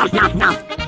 nom nom nom.